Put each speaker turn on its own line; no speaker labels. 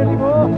anymore.